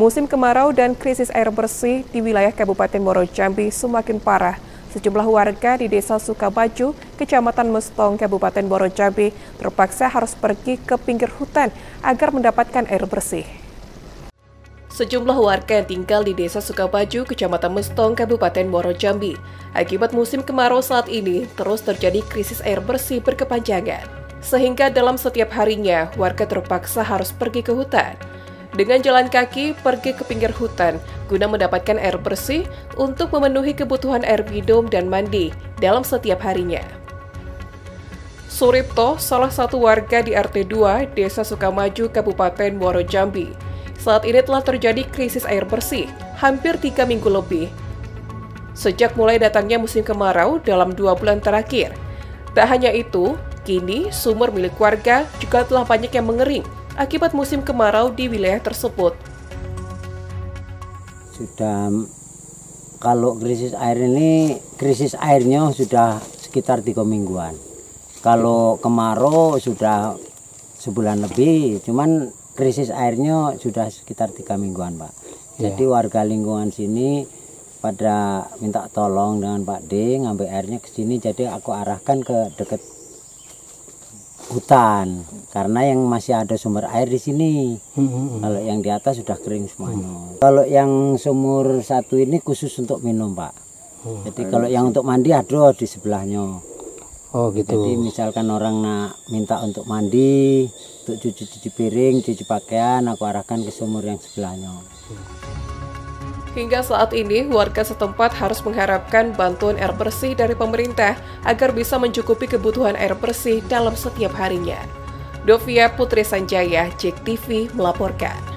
Musim kemarau dan krisis air bersih di wilayah Kabupaten Muaro Jambi semakin parah. Sejumlah warga di Desa Sukabaju, Kecamatan Mestong, Kabupaten Muaro Jambi terpaksa harus pergi ke pinggir hutan agar mendapatkan air bersih. Sejumlah warga yang tinggal di Desa Sukabaju, Kecamatan Mestong, Kabupaten Muaro Jambi, akibat musim kemarau saat ini terus terjadi krisis air bersih berkepanjangan. Sehingga dalam setiap harinya, warga terpaksa harus pergi ke hutan dengan jalan kaki pergi ke pinggir hutan guna mendapatkan air bersih untuk memenuhi kebutuhan air minum dan mandi dalam setiap harinya. Suripto, salah satu warga di RT 2 Desa Sukamaju, Kabupaten Muaro Jambi. Saat ini telah terjadi krisis air bersih hampir tiga minggu lebih. Sejak mulai datangnya musim kemarau dalam dua bulan terakhir. Tak hanya itu, kini sumur milik warga juga telah banyak yang mengering akibat musim kemarau di wilayah tersebut. Sudah kalau krisis air ini krisis airnya sudah sekitar tiga mingguan. Kalau kemarau sudah sebulan lebih, cuman krisis airnya sudah sekitar tiga mingguan, Pak. Ya. Jadi warga lingkungan sini pada minta tolong dengan Pak D ngambil airnya ke sini, jadi aku arahkan ke dekat hutan karena yang masih ada sumber air di sini. Hmm. Kalau yang di atas sudah kering semuanya. Hmm. Kalau yang sumur satu ini khusus untuk minum, Pak. Hmm. Jadi kalau yang untuk mandi ada di sebelahnya. Oh gitu. Jadi misalkan orang nak minta untuk mandi, untuk cuci-cuci piring, cuci pakaian, aku arahkan ke sumur yang sebelahnya. Hmm. Hingga saat ini, warga setempat harus mengharapkan bantuan air bersih dari pemerintah agar bisa mencukupi kebutuhan air bersih dalam setiap harinya. Dovia Putri Sanjaya, JEK TV melaporkan.